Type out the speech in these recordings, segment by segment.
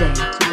tracks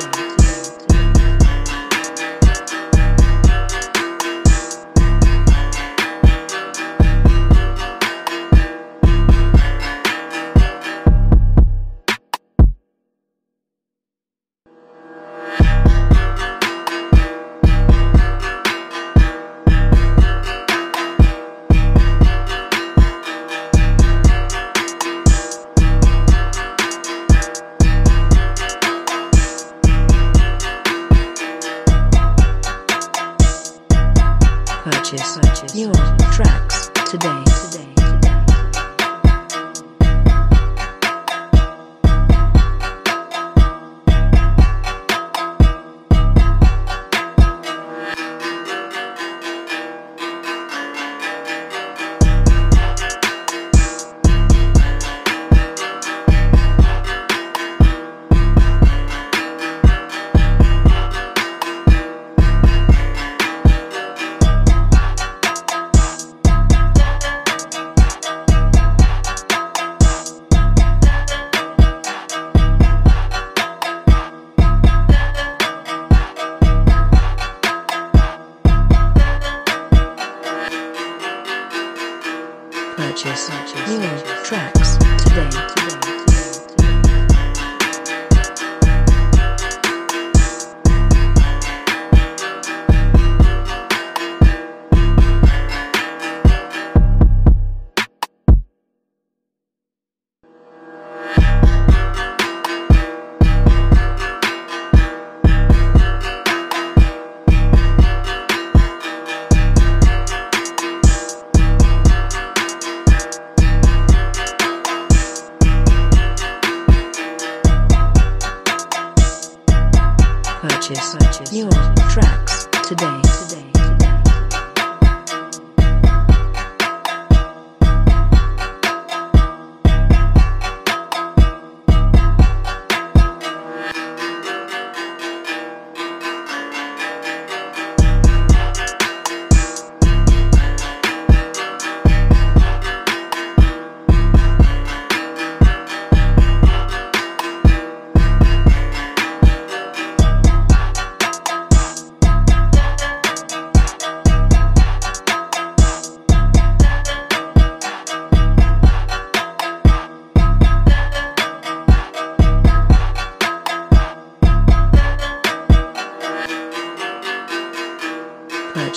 Purchase, your tracks today.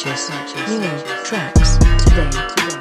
Purchase, your tracks today.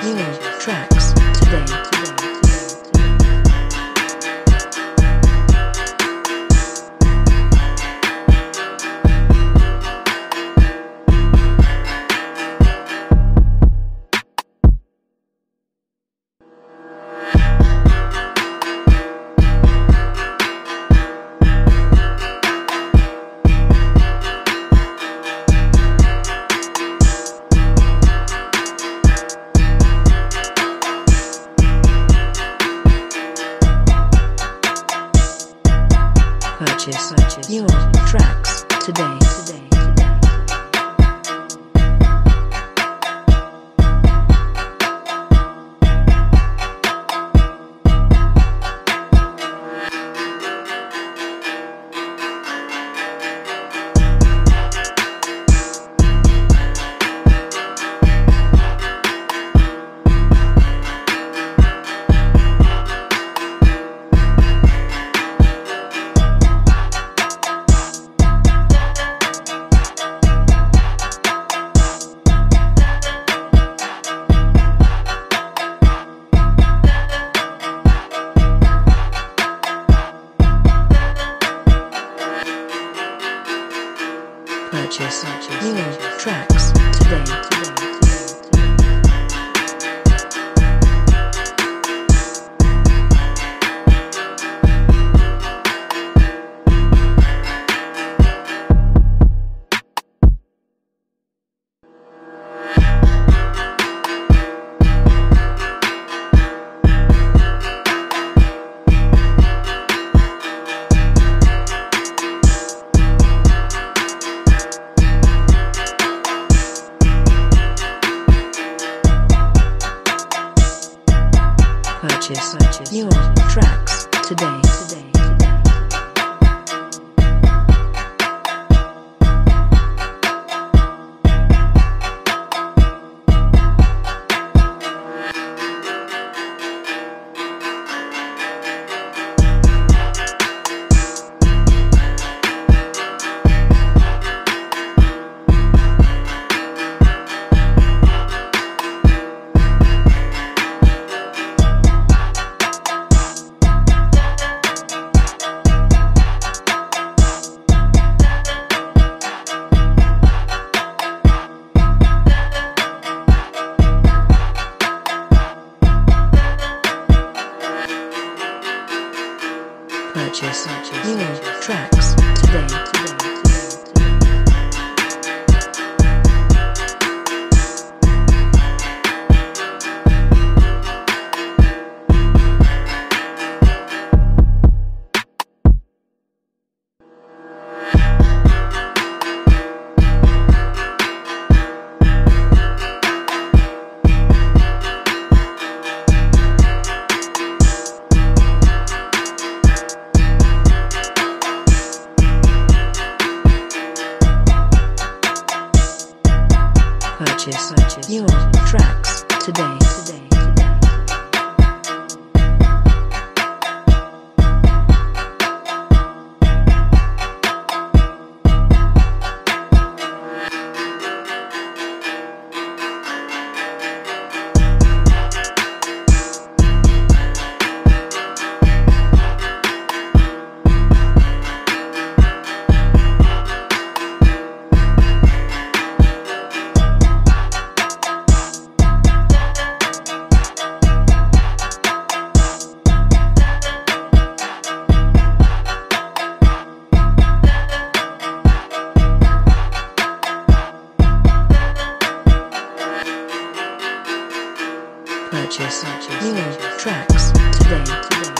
Your tracks today. Purchase, purchase your tracks today. today. Purchase, your tracks today. Purchase, purchase your tracks today. purchase new tracks today.